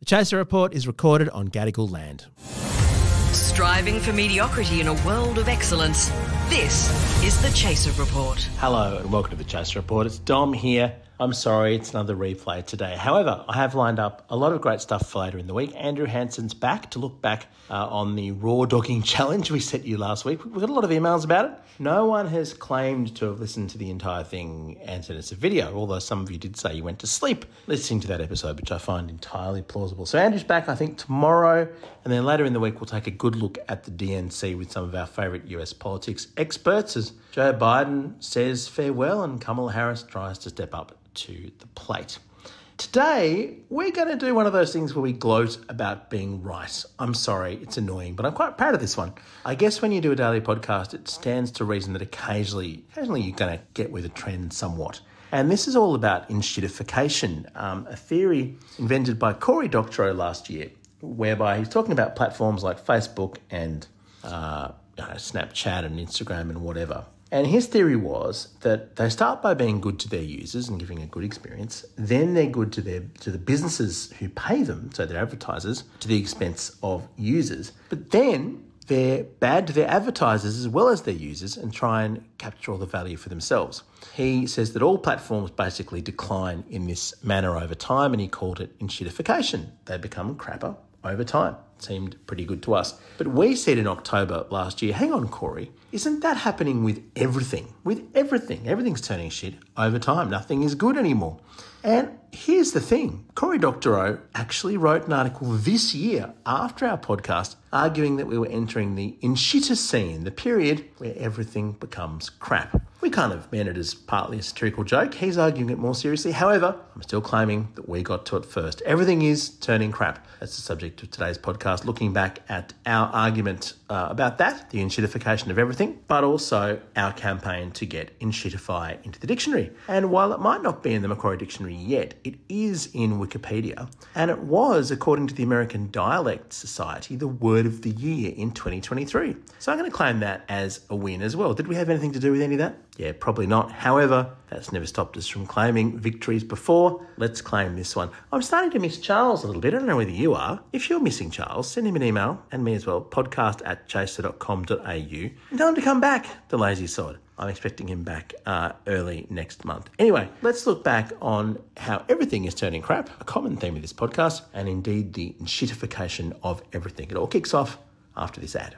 The Chaser Report is recorded on Gadigal land. Striving for mediocrity in a world of excellence. This is the Chaser Report. Hello and welcome to the Chaser Report. It's Dom here. I'm sorry, it's another replay today. However, I have lined up a lot of great stuff for later in the week. Andrew Hansen's back to look back uh, on the raw dogging challenge we set you last week. We got a lot of emails about it. No one has claimed to have listened to the entire thing and sent us a video, although some of you did say you went to sleep listening to that episode, which I find entirely plausible. So Andrew's back, I think, tomorrow, and then later in the week we'll take a good look at the DNC with some of our favourite US politics experts as Joe Biden says farewell and Kamala Harris tries to step up to the plate. Today, we're going to do one of those things where we gloat about being right. I'm sorry, it's annoying, but I'm quite proud of this one. I guess when you do a daily podcast, it stands to reason that occasionally, occasionally you're going to get with a trend somewhat. And this is all about enshittification, um, a theory invented by Cory Doctorow last year, whereby he's talking about platforms like Facebook and uh, Snapchat and Instagram and whatever. And his theory was that they start by being good to their users and giving a good experience. Then they're good to their to the businesses who pay them, so their advertisers, to the expense of users. But then they're bad to their advertisers as well as their users and try and capture all the value for themselves. He says that all platforms basically decline in this manner over time, and he called it enshittification. They become crapper over time. Seemed pretty good to us. But we said in October last year, hang on, Cory, isn't that happening with everything? With everything. Everything's turning shit over time. Nothing is good anymore. And here's the thing Cory Doctorow actually wrote an article this year after our podcast arguing that we were entering the enshittocene, the period where everything becomes crap. We kind of meant it as partly a satirical joke. He's arguing it more seriously. However, I'm still claiming that we got to it first. Everything is turning crap. That's the subject of today's podcast, looking back at our argument uh, about that, the enshittification of everything, but also our campaign to get enshittify into the dictionary. And while it might not be in the Macquarie Dictionary yet, it is in Wikipedia. And it was, according to the American Dialect Society, the word of the year in 2023. So I'm going to claim that as a win as well. Did we have anything to do with any of that? Yeah, probably not. However, that's never stopped us from claiming victories before. Let's claim this one. I'm starting to miss Charles a little bit. I don't know whether you are. If you're missing Charles, send him an email and me as well, podcast at chaser.com.au and tell him to come back, the lazy sod. I'm expecting him back uh, early next month. Anyway, let's look back on how everything is turning crap, a common theme of this podcast, and indeed the shitification of everything. It all kicks off after this ad.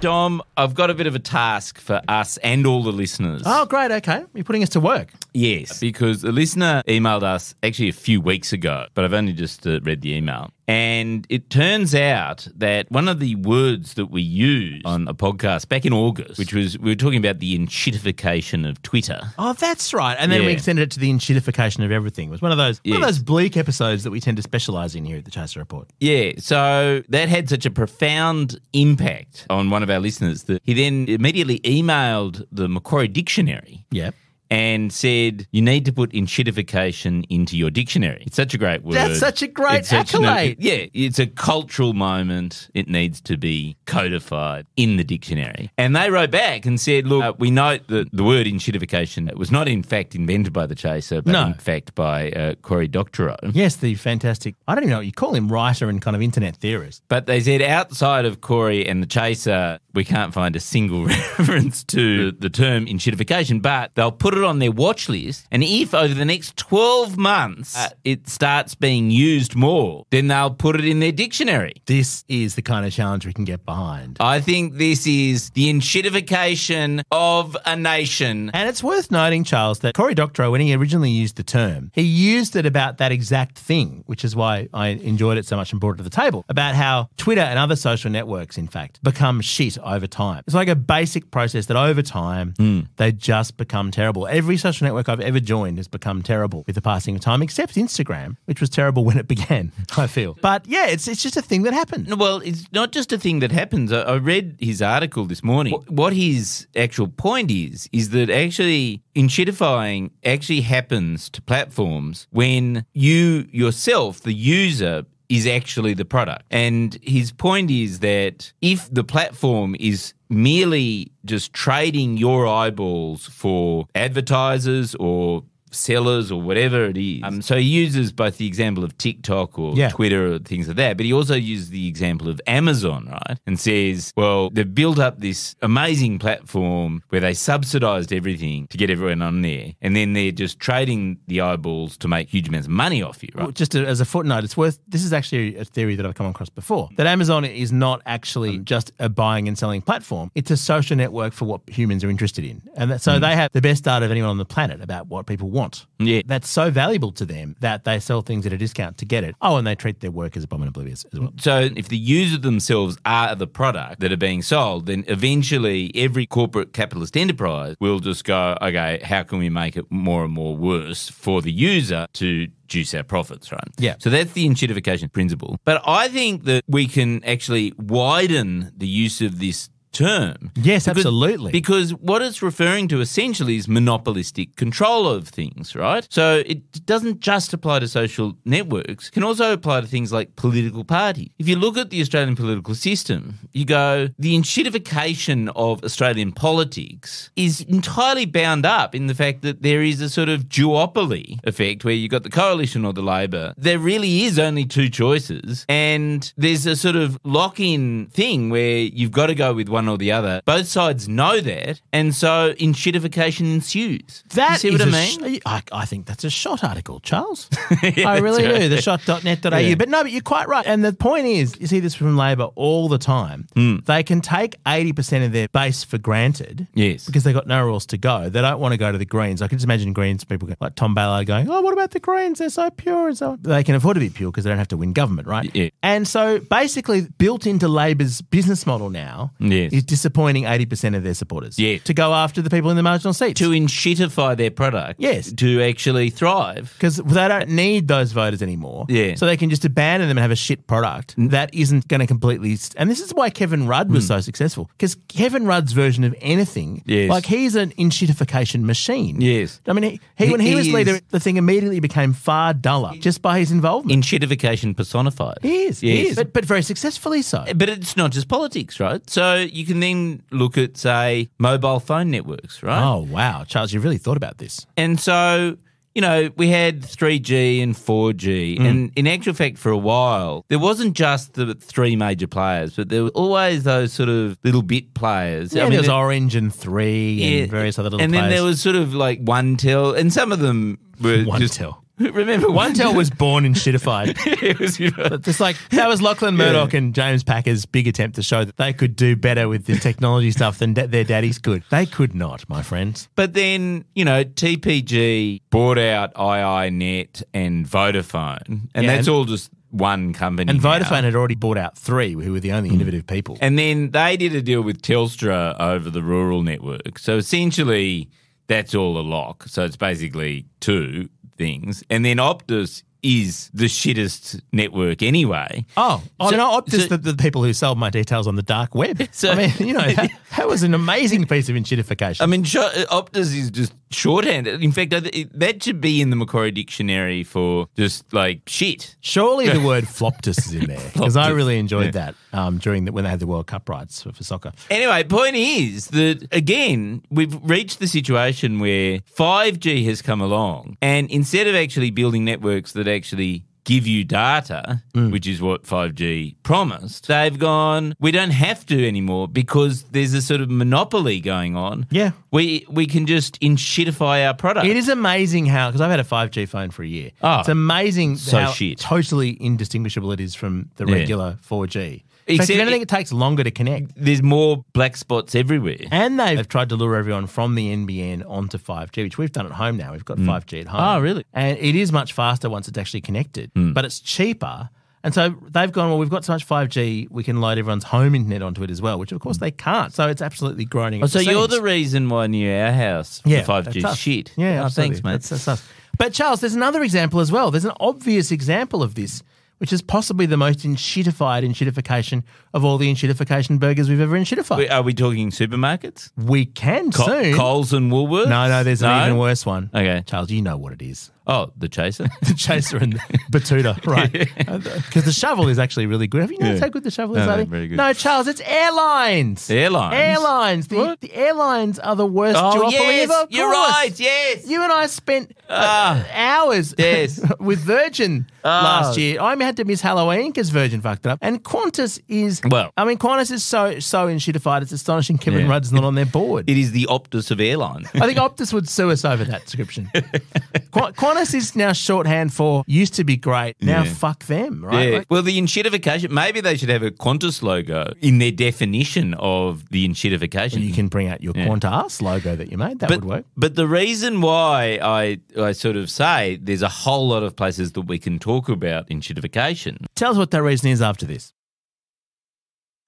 Dom, I've got a bit of a task for us and all the listeners. Oh, great. Okay. You're putting us to work. Yes, because a listener emailed us actually a few weeks ago, but I've only just uh, read the email. And it turns out that one of the words that we used on a podcast back in August, which was we were talking about the enshittification of Twitter. Oh, that's right. And then we extended it to the enshittification of everything. It was one of those one of those bleak episodes that we tend to specialise in here at the Chaser Report. Yeah, so that had such a profound impact on one of our listeners that he then immediately emailed the Macquarie Dictionary Yeah. And said, You need to put enshittification into your dictionary. It's such a great word. That's such a great It's such an- accolade. yeah, it's a cultural moment. It needs to be codified in the dictionary. And they wrote back and said, Look, uh, we note that the word enshittification was not in fact invented by the Chaser, but No. in fact by uh, Cory Doctorow. Yes, the fantastic. I don't even know what you call him, writer and kind of internet theorist. But they said outside of Cory and the Chaser, we can't find a single reference to the term enshittification, but they'll put it on their watch list. And if over the next 12 months uh, it starts being used more, then they'll put it in their dictionary. This is the kind of challenge we can get behind. I think this is the enshittification of a nation. And it's worth noting, Charles, that Cory Doctorow, when he originally used the term, he used it about that exact thing, which is why I enjoyed it so much and brought it to the table, about how Twitter and other social networks, in fact, become shit over time. It's like a basic process that over time, they just become terrible. Every social network I've ever joined has become terrible with the passing of time, except Instagram, which was terrible when it began, I feel. But yeah, it's, it's just a thing that happened. Well, it's not just a thing that happens. I I read his article this morning. Wh- What his actual point is, is that actually enshittifying actually happens to platforms when you yourself, the user, is actually the product. And his point is that if the platform is merely just trading your eyeballs for advertisers or sellers or whatever it is. Um, so he uses both the example of TikTok or Yeah. Twitter or things like that, but he also uses the example of Amazon, right? And says, well, they've built up this amazing platform where they subsidized everything to get everyone on there, and then they're just trading the eyeballs to make huge amounts of money off you, right? Well, Just as a footnote, it's worth. This is actually a theory that I've come across before. That Amazon is not actually just a buying and selling platform. It's a social network for what humans are interested in, and that, so they have the best data of anyone on the planet about what people want. Yeah. that's so valuable to them that they sell things at a discount to get it. Oh, and they treat their workers above and oblivious as well. So if the user themselves are the product that are being sold, then eventually every corporate capitalist enterprise will just go, okay, how can we make it more and more worse for the user to juice our profits, right? Yeah. So that's the enshittification principle. But I think that we can actually widen the use of this term. Yes, absolutely. Because what it's referring to essentially is monopolistic control of things, right? So it doesn't just apply to social networks, it can also apply to things like political parties. If you look at the Australian political system, you go, the enshittification of Australian politics is entirely bound up in the fact that there is a sort of duopoly effect where you've got the coalition or the Labor. There really is only two choices, and there's a sort of lock in thing where you've got to go with one or the other. Both sides know that, and so enshittification ensues. That you see what I mean? sh- I, I think that's a shot article, Charles. I really do. The shot.net.au. Yeah. But no, but you're quite right. And the point is, you see this from Labor all the time. Hmm. They can take 80% of their base for granted. Yes. Because they've got nowhere else to go. They don't want to go to the Greens. I can just imagine Greens people like Tom Ballard going, oh, what about the Greens? They're so pure and so on. They can afford to be pure because they don't have to win government, right? Yeah. And so basically, built into Labor's business model now Yes. Is disappointing 80% of their supporters. Yeah. To go after the people in the marginal seats. To enshittify their product. Yes. To actually thrive. because they don't need those voters anymore. Yeah. So they can just abandon them and have a shit product that isn't going to completely. St- and this is why Kevin Rudd was mm. so successful because Kevin Rudd's version of anything, Yes. like he's an enshittification machine. Yes. I mean, he, he when he, He was is- leader, the thing immediately became far duller just by his involvement. Enshittification personified. he is, he Yes. is, but, but very successfully so. But it's not just politics, right? So you can then look at, say, mobile phone networks, right? Oh wow, Charles, you really thought about this. And so, you know, we had 3G and 4G. Mm. And in actual fact, for a while, there wasn't just the three major players, but there were always those sort of little bit players. Yeah, I mean, there was Orange and Three yeah, and various other little And then there was sort of like OneTel, and some of them were just. OneTel. Remember OneTel was born in shitified. it was, Just like that was Lachlan Murdoch and James Packer's big attempt to show that they could do better with the technology stuff than da- their daddies could. They could not, my friends. But then, you know, TPG bought out IINet and Vodafone, and Yeah, that's and- all just one company. And now. Vodafone had already bought out three, who were the only hmm. innovative people. And then they did a deal with Telstra over the rural network. So essentially, that's all a lock. So it's basically two things. And then Optus is the shittest network anyway. oh, oh So- no, Optus, so- the, the people who sold my details on the dark web. So- I mean, you know, that, that was an amazing piece of enshittification. I mean, Optus is just shorthand. In fact, that should be in the Macquarie dictionary for just like shit. Surely the word floptus is in there because I really enjoyed yeah. that um, during the, when they had the World Cup rights for, for soccer. Anyway, point is that again, we've reached the situation where 5G has come along, and instead of actually building networks that actually give you data, Mm. which is what 5G promised, they've gone, we don't have to anymore because there's a sort of monopoly going on. Yeah. We we can just enshittify our product. It is amazing how because I've had a 5G phone for a year. Oh, it's amazing so how shit. totally indistinguishable it is from the Yeah. regular 4G. In fact, Except if anything, it- it takes longer to connect. There's more black spots everywhere. And they've tried to lure everyone from the NBN onto 5G, which we've done at home now. We've got mm. 5G at home. Oh, really? And it is much faster once it's actually connected, hmm. but it's cheaper. And so they've gone, well, we've got so much 5G, we can load everyone's home internet onto it as well, which of course hmm. they can't. So it's absolutely groaning. Oh, so the you're the reason why near our house yeah, the 5G that's is shit. Yeah, oh, absolutely. thanks, mate. That's, that's us. But Charles, there's another example as well. There's an obvious example of this, which is possibly the most enshittified enshittification of all the enshittification burgers we've ever enshittified. Wait, Are we talking supermarkets? we can Co- soon. Coles and Woolworths? no, no, there's No? an even worse one. Okay. Charles, you know what it is. Oh, the chaser. the chaser and the Betoota, right? Because the shovel is actually really good. Have you noticed Yeah. how good the shovel is? No, no, lately? very good. No, Charles, it's airlines. Airlines? Airlines. The, What? the airlines are the worst oh, duopoly yes. ever. Of You're course. right. Yes. You and I spent uh, Ah. hours Yes. with Virgin Ah. last year. I had to miss Halloween because Virgin fucked it up. And Qantas is Well- I mean, Qantas is so so enshittified. It's astonishing. Kevin Yeah. Rudd's not on their board. it is the Optus of airline. I think Optus would sue us over that description. Qu- Qantas is now shorthand for used to be great. Now Yeah. fuck them, right? Yeah. Like- well, the enshittification, maybe they should have a Qantas logo in their definition of the enshittification. you can bring out your Yeah. Qantas logo that you made. That but, would work. But the reason why I, I sort of say there's a whole lot of places that we can talk about enshittification. Tell us what that reason is after this.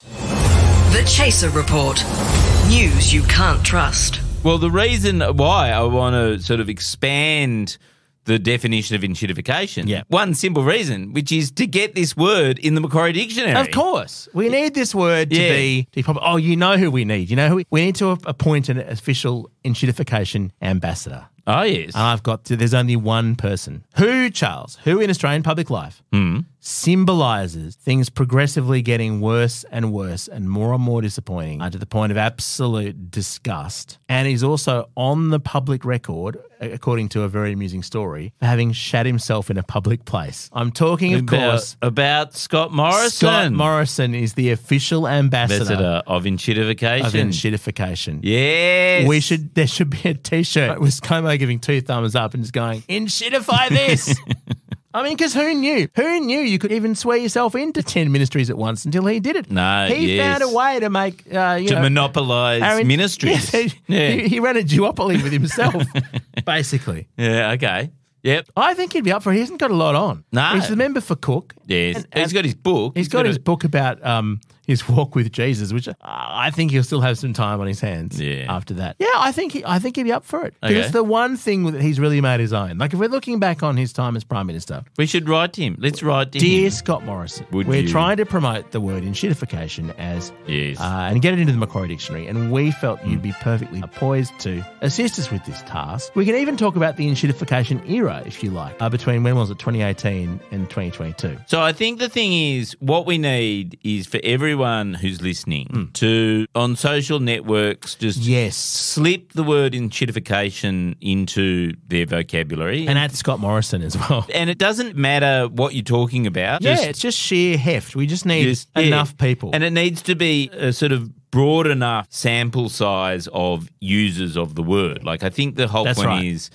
The Chaser Report. News you can't trust. Well, the reason why I want to sort of expand the definition of enshittification, Yeah. one simple reason, which is to get this word in the Macquarie Dictionary. Of course, we need this word to Yeah. be. To be. Oh, you know who we need. You know who we, we need to appoint an official enshittification ambassador. Oh, yes. And I've got to, there's only one person. Who, Charles, who in Australian public life Hmm. symbolizes things progressively getting worse and worse and more and more disappointing uh, to the point of absolute disgust. And he's also on the public record, according to a very amusing story, for having shat himself in a public place. I'm talking, of about, course, about Scott Morrison. Scott Morrison is the official ambassador, ambassador of enshittification. of enshittification. Yes. We should. There should be a T-shirt with Giving two thumbs up and just going, "Enshittify this." I mean, because who knew? Who knew you could even swear yourself into ten ministries at once until he did it? No, he yes. found a way to make uh, you to know, monopolise Aaron- ministries. Yes, he, yeah. he, he ran a duopoly with himself, basically. yeah, okay. Yep. I think he'd be up for it. He hasn't got a lot on. No. he's the member for Cook. Yes. And- he's and- got his book. He's got his a- book about um, his walk with Jesus, which I think he'll still have some time on his hands. Yeah. After that, yeah, I think he, I think he'd be up for it. 'Cause Okay. It's the one thing that he's really made his own. Like if we're looking back on his time as prime minister, We should write to him. Let's write to dear him. Scott Morrison, Would we're you- trying to promote the word enshittification as Yes. uh, and get it into the Macquarie Dictionary. And we felt you'd be perfectly poised to assist us with this task. We can even talk about the enshittification era, if you like, uh, between when was it, 2018 and 2022. So I think the thing is, what we need is for everyone who's listening hmm. to, on social networks, just Yes. slip the word enshittification into their vocabulary. And at Scott Morrison as well. and it doesn't matter what you're talking about. Yeah, just- it's just sheer heft. We just need just- yeah. enough people. And it needs to be a sort of broad enough sample size of users of the word. Like, I think the whole That's point right. is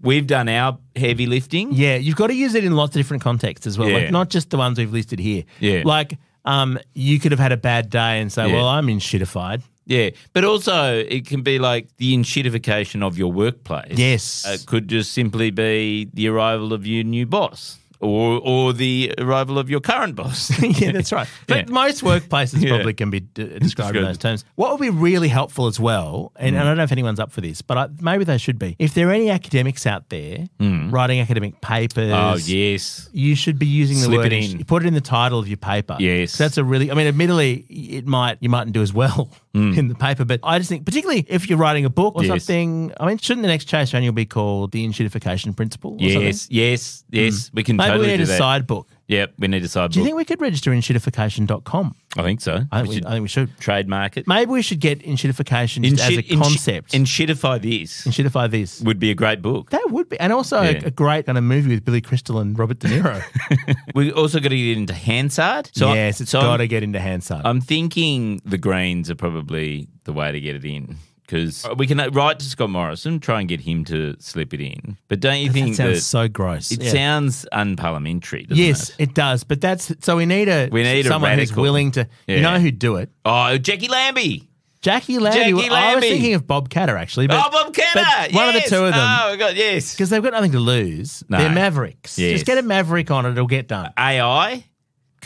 we've done our heavy lifting. yeah, you've got to use it in lots of different contexts as well. Yeah. Like not just the ones we've listed here. Yeah. Like um, you could have had a bad day and say, Yeah. "Well, I'm in shitified." Yeah, but also it can be like the enshittification of your workplace. Yes. it could just simply be the arrival of your new boss, or or the arrival of your current boss. yeah, that's right. But Yeah. most workplaces Yeah. probably can be d- uh, described in those terms. What would be really helpful as well, and, mm. and I don't know if anyone's up for this, but I, maybe they should be. If there are any academics out there mm. writing academic papers, oh yes, you should be using the Slip word. it in. Put it in the title of your paper. Yes, that's a really. I mean, admittedly, it might you mightn't do as well Mm. in the paper, but I just think, particularly if you're writing a book or. Yes. something. I mean, shouldn't the next Chase annual be called the Enshittification Principle? Or yes, something? yes, yes. Mm. We can Maybe totally we need do a that. side book. Yep, we need a side Do you book. think we could register enshittification.com? I think so. I think we should I think we should. trademark it. Maybe we should get enshittification just as a Inshi- inshi- concept. Enshittify this Enshittify this. would be a great book. That would be, and also Yeah. a, a great kind of movie with Billy Crystal and Robert De Niro. we also got to get into Hansard. So yes, it's so got I'm- to get into Hansard. I'm thinking the Greens are probably the way to get it in because uh, we can uh, write to Scott Morrison, try and get him to slip it in. But don't you that think sounds that so gross. it Yeah. sounds unparliamentary? Doesn't Yes, it? it does. But that's so we need a We need a someone who's willing to. You know who'd do it? Oh, Jacqui Lambie. Jacqui Lambie. Jacqui Lambie. I was thinking of Bob Katter actually. But, oh, Bob Kenner. but one of the two of them. Oh, my God, yes. Because they've got nothing to lose. No. They're mavericks. Yes. Just get a maverick on it, it'll get done. AI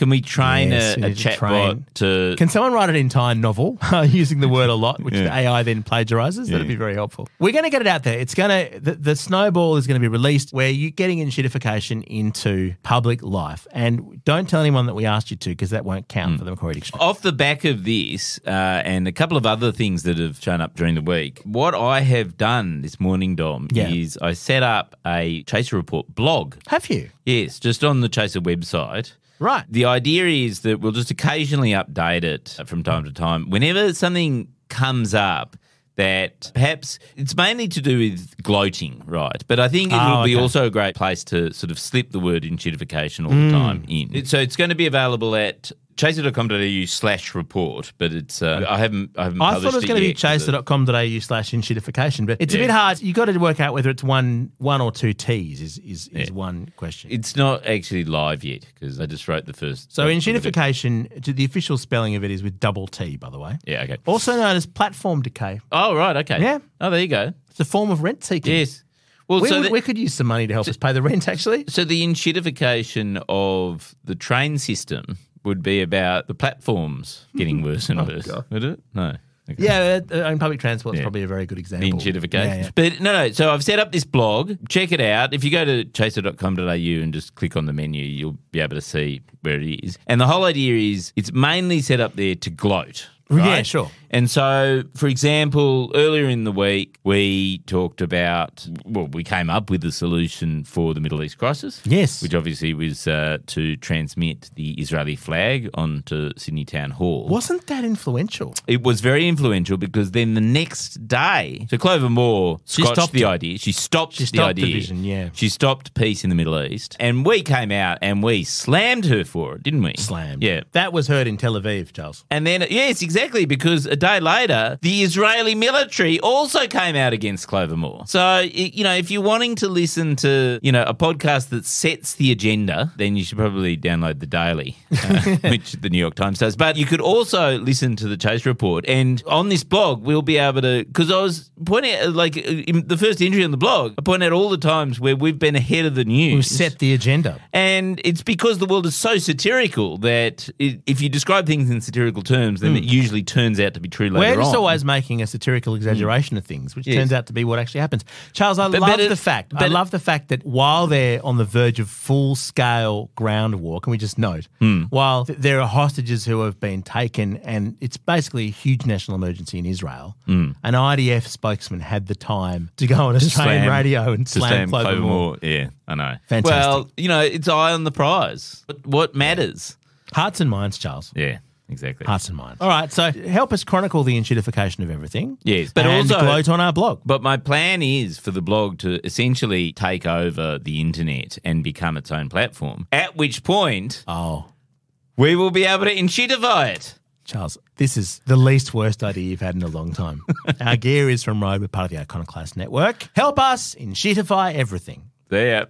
Can we train Yes, we a, a need to chatbot to? Can someone write an entire novel using the word a lot, which Yeah. the AI then plagiarizes? That'd be very helpful. We're going to get it out there. It's going to, the, the snowball is going to be released where you're getting in shitification into public life. And don't tell anyone that we asked you to because that won't count Hmm. for the Macquarie Dictionary. Off the back of this uh, and a couple of other things that have shown up during the week, what I have done this morning, Dom, Yeah. is I set up a Chaser Report blog. Have you? Yes, just on the Chaser website. Right. The idea is that we'll just occasionally update it from time to time. Whenever something comes up that perhaps it's mainly to do with gloating, right? But I think it Oh, will be okay. Mm. also a great place to sort of slip the word enshittification all the time in. So it's going to be available at chaser.com.au slash report, but it's uh, I haven't I haven't I thought it was going to be yet 'cause it- chaser.com.au slash enshittification, but it's a bit hard. you got to work out whether it's one one or two T's is, is, is one question. It's not actually live yet because I just wrote the first. so document of it. enshittification, the official spelling of it is with double T, by the way. Yeah, okay. Also known as platform decay. Oh, right, okay. Yeah. Oh, there you go. It's a form of rent seeking. Yes. Well, We, so we could use some money to help us pay the rent, actually. So the enshittification of the train system would be about the platforms getting worse and worse. God. Would it? No. Okay. Yeah, uh, uh, public transport is Yeah. probably a very good The example. enshittification. Yeah, yeah. But no, no. So I've set up this blog. Check it out. If you go to chaser.com.au and just click on the menu, you'll be able to see where it is. And the whole idea is it's mainly set up there to gloat. Yeah, sure. And so, for example, earlier in the week, we talked about, well, we came up with a solution for the Middle East crisis. Yes. Which obviously was uh, to transmit the Israeli flag onto Sydney Town Hall. Wasn't that influential? It was very influential because then the next day, so Clover Moore She stopped the it. idea. She stopped, She the stopped idea. division, yeah. She stopped peace in the Middle East. And we came out and we slammed her for it, didn't we? Slammed. Yeah. That was heard in Tel Aviv, Charles. And then, yes, exactly, because a day later, the Israeli military also came out against Clover Moore. So, you know, if you're wanting to listen to, you know, a podcast that sets the agenda, then you should probably download the Daily, uh, which the New York Times does. But you could also listen to the Chase Report. And on this blog, we'll be able to, because I was pointing out, like, uh, in the first entry on the blog, I point out all the times where we've been ahead of the news. We've set the agenda. And it's because the world is so satirical that it, if you describe things in satirical terms, then hmm. it usually turns out to be true later Hmm. We're just on. always making a satirical exaggeration of things, which Yes. turns out to be what actually happens. Charles, I But- love but it- the fact. I but- love the fact that while they're on the verge of full scale ground war, can we just note, Hmm. while th- there are hostages who have been taken, and it's basically a huge national emergency in Israel, an IDF spokesman had the time to go on Australian Hmm. Slam- radio and to slam, Clover Moore. Yeah, I know. Fantastic. Well, you know, it's eye on the prize. What, what matters? Hearts and minds, Charles. Yeah, exactly. Hearts and minds. All right, so help us chronicle the enshittification of everything. Yes, but and also- gloat on our blog. But my plan is for the blog to essentially take over the internet and become its own platform. At which point, Oh. we will be able to enshittify it. Charles, this is the least worst idea you've had in a long time. Our gear is from Rode. We're part of the Iconoclast Network. Help us in shitify everything. There.